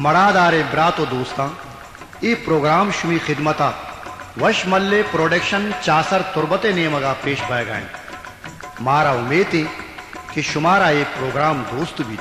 मरादारे ಬ್ರಾತೋ ದೋಸ್ತ ये प्रोग्राम शुमी खिदमत वश मल्ले प्रोडक्शन चासर तुरबते नेमगा पेश बायगाएँ मारा उम्मीद थी कि शुमारा ये प्रोग्राम दोस्त भी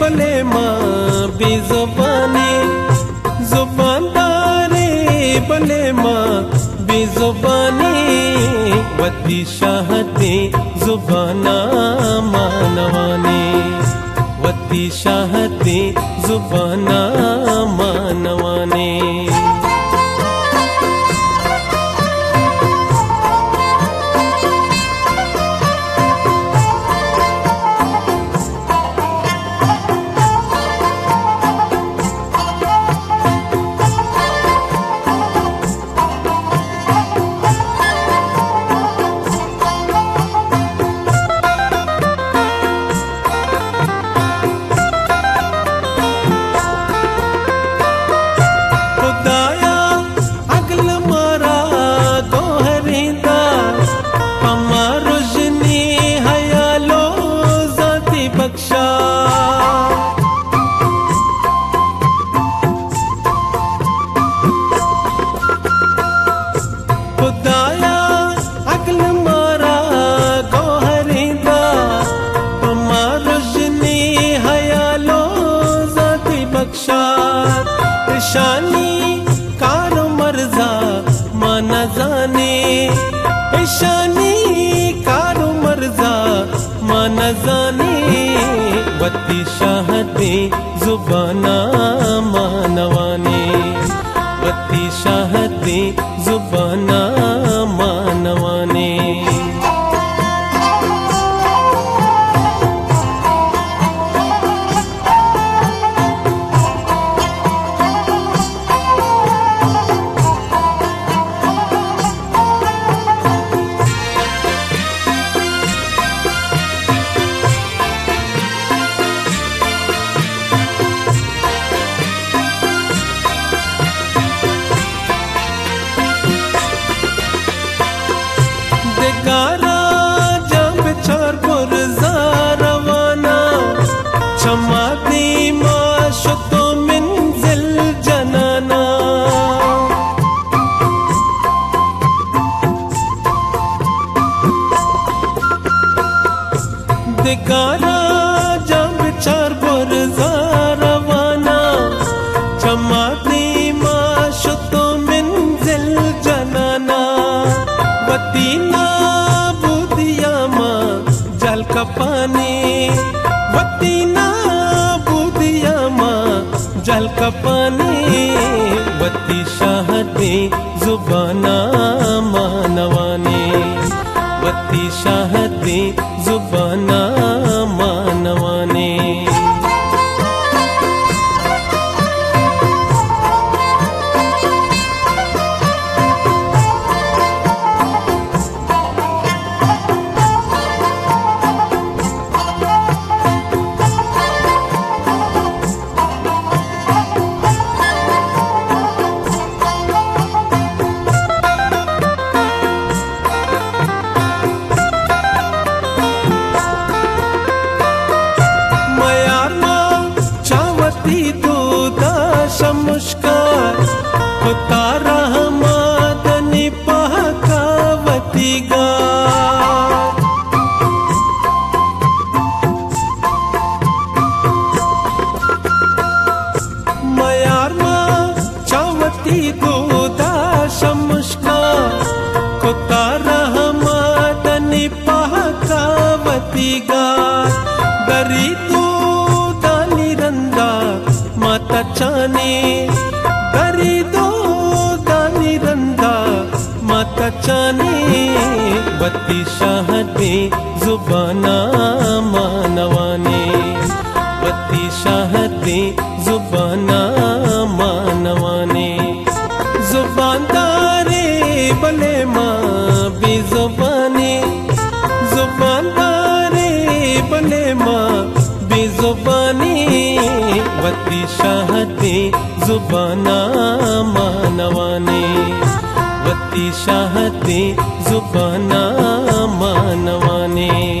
बले माँ बेजुबानी जुबानदारी बले माँ बेजुबानी वती शाहते जुबाना मानवानी वती शाहते जुबाना मानवानी ईशानी कारो मर्जा माना जाने वती शाहते जुबाना मानवाने। वती शाहते देगारा कपानी जलकपाने वतीना बुदियामा जलकपाने वती शाहते जुबाना मानवानी वती शाहते जुबाना ीरन्दा माता दरि तानि रन्दानी बाहती जुबना मानवी बीशाहती जुबना मानवी जुबा भे मा माँ बेजुबानी वती शाहते जुबाना मानवाने। वती शाहते जुबाना मानवाने